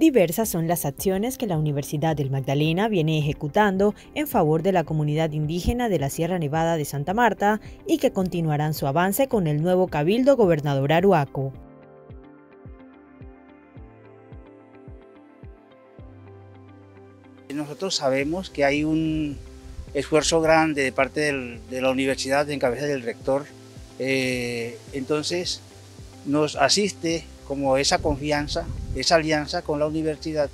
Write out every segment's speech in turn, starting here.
Diversas son las acciones que la Universidad del Magdalena viene ejecutando en favor de la comunidad indígena de la Sierra Nevada de Santa Marta y que continuarán su avance con el nuevo Cabildo Gobernador Aruaco. Nosotros sabemos que hay un esfuerzo grande de parte de la universidad en cabeza del rector, eh, entonces nos asiste como esa confianza, esa alianza con la universidad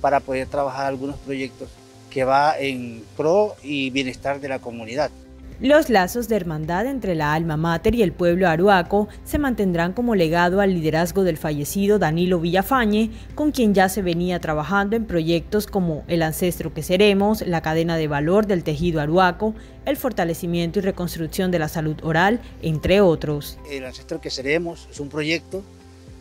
para poder trabajar algunos proyectos que va en pro y bienestar de la comunidad. Los lazos de hermandad entre la alma mater y el pueblo aruaco se mantendrán como legado al liderazgo del fallecido Danilo Villafañe, con quien ya se venía trabajando en proyectos como El ancestro que seremos, la cadena de valor del tejido aruaco, el fortalecimiento y reconstrucción de la salud oral, entre otros. El ancestro que seremos es un proyecto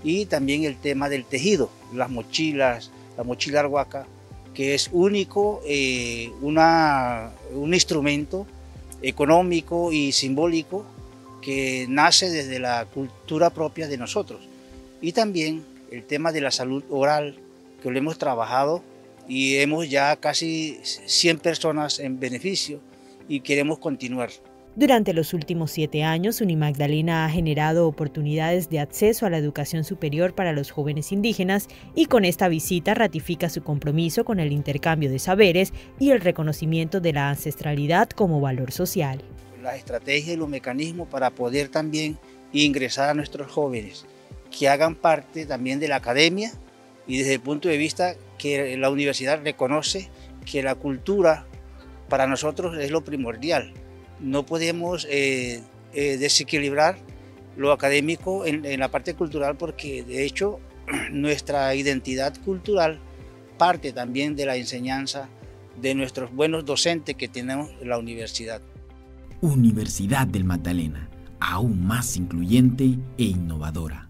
y también el tema del tejido, las mochilas, la mochila aruaca, que es único, eh, una, un instrumento económico y simbólico que nace desde la cultura propia de nosotros. Y también el tema de la salud oral, que lo hemos trabajado y hemos ya casi 100 personas en beneficio y queremos continuar. Durante los últimos siete años, Unimagdalena ha generado oportunidades de acceso a la educación superior para los jóvenes indígenas y con esta visita ratifica su compromiso con el intercambio de saberes y el reconocimiento de la ancestralidad como valor social. Las estrategias y los mecanismos para poder también ingresar a nuestros jóvenes, que hagan parte también de la academia y desde el punto de vista que la universidad reconoce que la cultura para nosotros es lo primordial no podemos eh, eh, desequilibrar lo académico en, la parte cultural porque de hecho nuestra identidad cultural parte también de la enseñanza de nuestros buenos docentes que tenemos en la universidad. Universidad del Magdalena, aún más incluyente e innovadora.